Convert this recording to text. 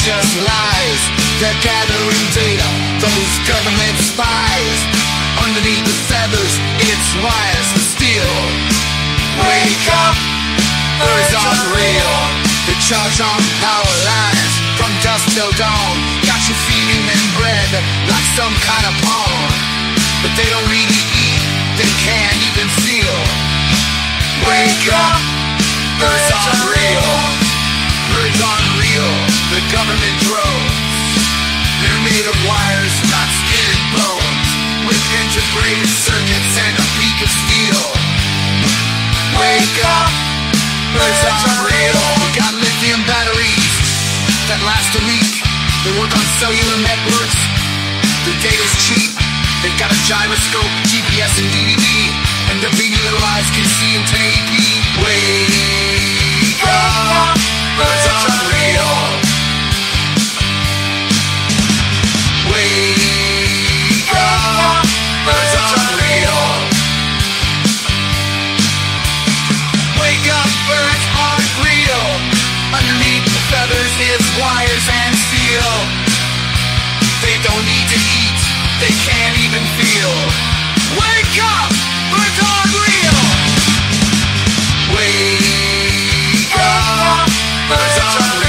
just lies. They're gathering data, those government spies. Underneath the feathers, it's wires of steel. Wake up, unreal. Charge on power bread like some kind of pawn. But they don't really eat, they can't even feel. Wake up, birds unreal. Birds are real. the government drones. They're made of wires, not skin and bones. With integrated circuits and a peak of steel. Wake up, birds unreal. Got lithium batteries that last a week. They work on cellular networks. The data's cheap. They've got a gyroscope, GPS, and DVD. And their beady little eyes can see and 1080p. Try